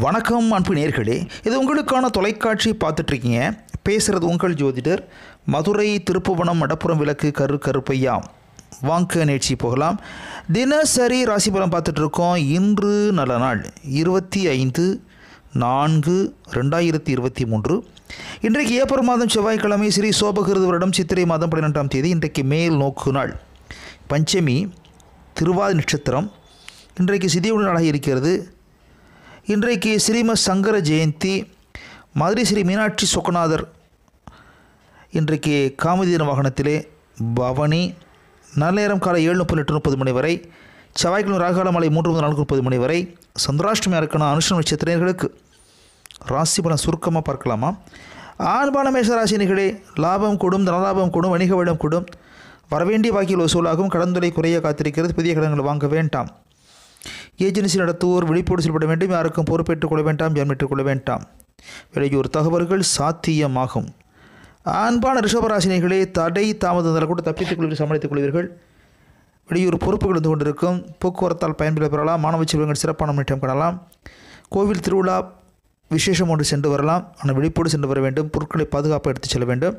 வணக்கம் அன்பு நேர்களே இது உங்களுக்கான தொலைக்காட்சி பார்த்துட்ருக்கீங்க. பேசுகிறது உங்கள் ஜோதிடர் மதுரை திருப்புவனம் மடப்புறம் விளக்கு கரு கருப்பையா. வாங்க நிகழ்ச்சி போகலாம். தினசரி ராசி பலம் பார்த்துட்ருக்கோம். இன்று நல்ல நாள் இருபத்தி ஐந்து நான்கு ரெண்டாயிரத்தி இருபத்தி மூன்று. இன்றைக்கு ஏப்ரல் மாதம் செவ்வாய்க்கிழமை ஸ்ரீ சோபகிருது வருடம் சித்திரை மாதம் பன்னிரெண்டாம் தேதி இன்றைக்கு மேல் நோக்கு நாள். பஞ்சமி திருவாதி நட்சத்திரம். இன்றைக்கு சிதியுடன் நாளாக இருக்கிறது இன்றைக்கு ஸ்ரீமத் சங்கர ஜெயந்தி மதுரை ஸ்ரீ மீனாட்சி சொக்கநாதர் இன்றைக்கு காமதீன வாகனத்திலே பவனி நல்ல காலை ஏழு முப்பது எட்டு முப்பது மணி வரை செவ்வாய்க்கிழமை ராகால மாலை மூன்று முதல் நான்கு முப்பது மணி வரை சந்திராஷ்டமி அறுக்கணும் அனுஷம் நட்சத்திரர்களுக்கு ராசி பலம் சுருக்கமாக பார்க்கலாமா? ஆண்பான மேஷராசினிகளே லாபம் கூடும் தனலாபம் கூடும் வணிக வளம் கூடும் வரவேண்டிய வாக்கில் வசூலாகும் கடந்துரை குறைய காத்திருக்கிறது புதிய கடன்கள் வாங்க வேண்டாம். ஏஜென்சி நடத்துவோர் விழிப்போடு செயல்பட வேண்டும். யாருக்கும் பொறுப்பேற்றுக் கொள்ள வேண்டாம் ஜன்மிட்டுக் கொள்ள வேண்டாம். வெளியூர் தகவல்கள் சாத்தியமாகும். அன்பான ரிஷபராசினிகளே தடை தாமதங்கள் கூட தப்பித்துக் கொள்வீர்கள் சமாளித்துக் கொள்வீர்கள். வெளியூர் பொறுப்புகள் இருந்து கொண்டிருக்கும். போக்குவரத்தால் பயன்பெற பெறலாம். மாணவ செல்வங்கள் சிறப்பான முன்னேற்றம் காணலாம். கோவில் திருவிழா விசேஷம் ஒன்று சென்று வரலாம். ஆனால் விழிப்போடு சென்று வர வேண்டும். பொருட்களை பாதுகாப்பாக எடுத்துச் செல்ல வேண்டும்.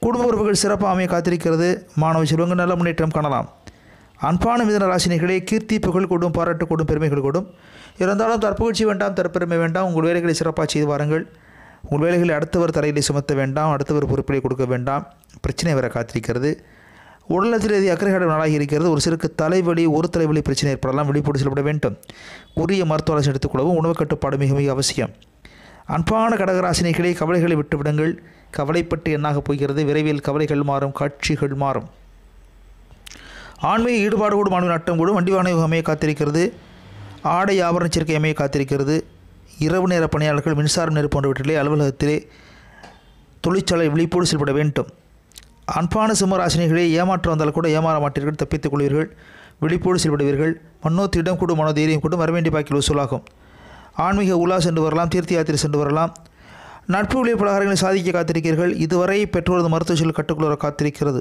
குடும்ப உறவுகள் சிறப்பாக அமைய காத்திருக்கிறது. மாணவ செல்வங்கள் நல்ல முன்னேற்றம் காணலாம். அன்பான மிதன ராசினிகளே கீர்த்தி புகழ் கூடும் பாராட்டு கூடும் பெருமைகள் கூடும். இருந்தாலும் தற்புகழ்ச்சி வேண்டாம் தற்பெருமை வேண்டாம் உங்கள் வேலைகளை சிறப்பாக செய்து வாருங்கள். உங்கள் வேலைகளை அடுத்தவர் தலையிலே சுமத்த வேண்டாம் அடுத்தவர் பொறுப்பிலே கொடுக்க வேண்டாம். பிரச்சனை வர காத்திருக்கிறது. உடல்நலத்தில் எது அக்கறைகாடு நாளாகி இருக்கிறது. ஒரு சிறுக்கு தலைவலி ஒரு தலைவலி பிரச்சனை ஏற்படலாம். வெளிப்பட்டு செல்லப்பட வேண்டும். உரிய மருத்துவ ஆலோசனை எடுத்துக்கொள்ளவும் உணவு கட்டுப்பாடு மிக மிக அவசியம். அன்பான கடகராசினிகளை கவலைகளை விட்டுவிடுங்கள். கவலைப்பட்டு என்னாக போகிறது? விரைவில் கவலைகள் மாறும் காட்சிகள் மாறும். ஆன்மீக ஈடுபாடு கூடும் ஆன்மீக நட்டம் கூடும் வண்டி வாகன அமைய காத்திருக்கிறது. ஆடை ஆபரண சேர்க்கை அமைய காத்திருக்கிறது. இரவு நேர பணியாளர்கள் மின்சாரம் நெருப்பு போன்றவற்றிலே அலுவலகத்திலே தொழிற்சாலை விழிப்போடு செயல்பட வேண்டும். அன்பான சிம்மராசினிகளே ஏமாற்றம் வந்தால் கூட ஏமாற மாட்டீர்கள் தப்பித்துக் கொள்வீர்கள் விழிப்போடு செயல்படுவீர்கள் மன்னோத்து இடம் கூடும் மனோ தைரியம் கூடும் வரவேண்டிய பாக்கில் வசூலாகும். ஆன்மீக உலா சென்று வரலாம் தீர்த்த யாத்திரை சென்று வரலாம். நட்பு விளைய பலகாரங்களை சாதிக்க காத்திருக்கிறீர்கள். இதுவரை பெற்றோரது மருத்துவ சூழல் கட்டுக்குள்ள காத்திருக்கிறது.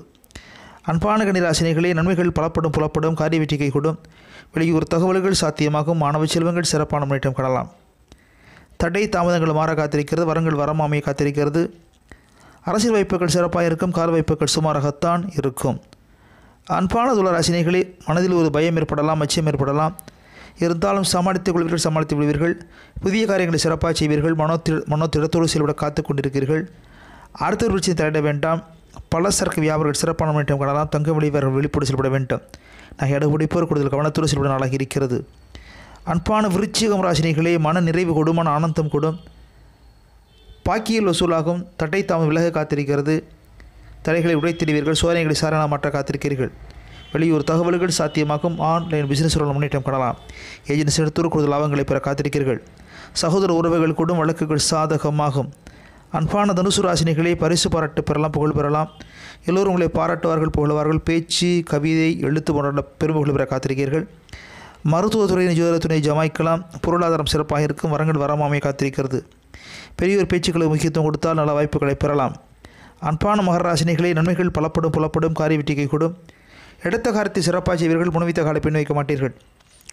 அன்பான கணிராசினிகளே நன்மைகள் பலப்படும் புலப்படும் காரிய வெற்றி கைகூடும் வெளியூர் தகவல்கள் சாத்தியமாகும். மாணவ செல்வங்கள் சிறப்பான முன்னேற்றம் காணலாம். தடை தாமதங்கள் மாற காத்திருக்கிறது. வரங்கள் வரமாமையை காத்திருக்கிறது. அரசியல் வாய்ப்புகள் சிறப்பாக இருக்கும். கால வாய்ப்புகள் சுமாராகத்தான் இருக்கும். அன்பான துளராசினிகளே மனதில் ஒரு பயம் ஏற்படலாம் அச்சம் ஏற்படலாம். இருந்தாலும் சமாளித்துக் கொள்வீர்கள் சமாளித்து விடுவீர்கள். புதிய காரியங்களை சிறப்பாக செய்வீர்கள். மனோ மனோத்திடத்தோடு மனோ திடத்தோடு செயல்பட காத்து கொண்டிருக்கிறீர்கள். அடுத்த பிரச்சனை தலையிட வேண்டாம். பல சரக்கு வியாபாரிகள் சிறப்பான முன்னேற்றம் காணலாம் தங்க வெளிவர்கள் வெளிப்படு செயல்பட வேண்டும். நகை அடுபிடிப்போர் கூடுதல் கவனத்தோடு செயல்பட நாளாக இருக்கிறது. அன்பான விருச்சிகம் ராசினிகளே மன நிறைவு கொடும் மன ஆனந்தம் கொடும். பாக்கியல் வசூலாகும் தட்டை தாம விலக காத்திருக்கிறது. தடைகளை உடைத்திடுவீர்கள் சோதனைகளை சாரண மாற்ற காத்திருக்கிறீர்கள். வெளியூர் தகவல்கள் சாத்தியமாகும் ஆன்லைன் பிசினஸ் முன்னேற்றம் காணலாம். ஏஜென்சி எடுத்து கூடுதல் லாபங்களை பெற காத்திருக்கிறீர்கள். சகோதர உறவுகள் கூடும் வழக்குகள் சாதகமாகும். அன்பான தனுசு ராசினிகளே பரிசு பாராட்டு பெறலாம் புகழ் பெறலாம். எல்லோரும் உங்களை பாராட்டுவார்கள் புகழ்வார்கள். பேச்சு கவிதை எழுத்து போன்ற பெரும் பெற காத்திருக்கிறீர்கள். மருத்துவத்துறையின் ஜோதிடத்துறை ஜமாய்க்கலாம். பொருளாதாரம் சிறப்பாக இருக்கும். வரங்கள் வராமாமை காத்திருக்கிறது. பெரியோர் பேச்சுக்களுக்கு முக்கியத்துவம் கொடுத்தால் நல்ல வாய்ப்புகளை பெறலாம். அன்பான மகராசினிகளை நன்மைகள் பலப்படும் புலப்படும் காரிய வெற்றிகை கூடும். எடுத்த காரத்தை சிறப்பாக செய்வீர்கள். முன்வைத்த காலை பின் வைக்க மாட்டீர்கள்.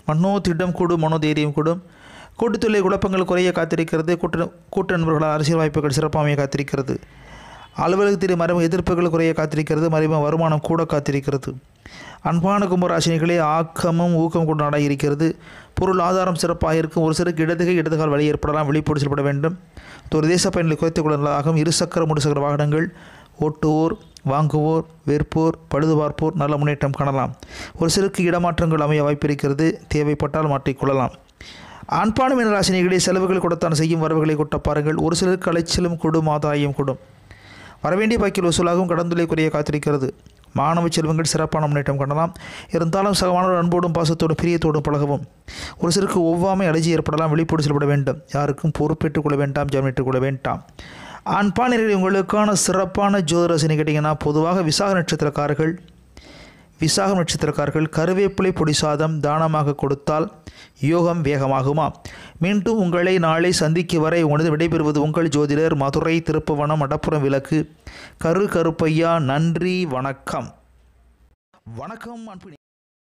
மனோ திட்டம் கூடும் மனோதைரியம் கூடும். கூட்டுத்தொழிலை குழப்பங்கள் குறைய காத்திருக்கிறது. கூட்ட கூட்ட நண்பர்களால் அரசியல் வாய்ப்புகள் சிறப்பாமைய காத்திருக்கிறது. அலுவலகத்தில் மறைமுக எதிர்ப்புகள் குறைய காத்திருக்கிறது. மறைமுக வருமானம் கூட காத்திருக்கிறது. அன்பான கும்பராசினிகளே ஆக்கமும் ஊக்கம் கொண்டு நாடாக இருக்கிறது. பொருள் ஆதாரம் சிறப்பாக இருக்கும். ஒரு சிறுக்கு இடதுகை இடதுகால் வழி ஏற்படலாம். வெளிப்போடு செயல்பட வேண்டும். ஒரு தேச பயணிகளை குறைத்துக் கொள்ளலாகும் இருசக்கர முடிசக்கர வாகனங்கள் ஓட்டுவோர் வாங்குவோர் விற்போர் பழுது பார்ப்போர் நல்ல முன்னேற்றம் காணலாம். ஒரு சிறுக்கு இடமாற்றங்கள் அமைய வாய்ப்பிருக்கிறது தேவைப்பட்டால் மாற்றிக்கொள்ளலாம் அன்பான மீனராசினிகளே செலவுகள் கொடுத்தான் செய்யும் வரவுகளை கொட்ட பாருங்கள். ஒரு சிலருக்கு அலைச்சலும் கொடும் ஆதாயம் கொடும். வரவேண்டிய பாக்கில் வசூலாகவும் கடந்துள்ளே குறைய காத்திருக்கிறது. மாணவ செல்வங்கள் சிறப்பான முன்னேற்றம் காணலாம். இருந்தாலும் சகமானவர் அன்போடும் பாசத்தோடும் பிரியத்தோடும் பழகவும். ஒரு சிலருக்கு ஒவ்வாமை அலர்ஜி ஏற்படலாம் வெளிப்போடு செல்லப்பட வேண்டும். யாருக்கும் பொறுப்பேற்றுக் கொள்ள வேண்டாம் ஜாமீட்டுக் கொள்ள வேண்டாம். அன்பானிர்கள் உங்களுக்கான சிறப்பான ஜோதிரசனை கேட்டிங்கன்னா பொதுவாக விசாக நட்சத்திரக்காரர்கள் விசாகம் நட்சத்திரக்காரர்கள் கருவேப்பிலை பொடி சாதம் தானமாக கொடுத்தால் யோகம் வேகமாகுமா? மீண்டும் உங்களை நாளை சந்திக்கு வரை உனது விடைபெறுவது உங்கள் ஜோதிடர் மதுரை திருப்புவனம் மடப்புறம் விளக்கு. கரு கருப்பையா நன்றி வணக்கம். வணக்கம் அன்பு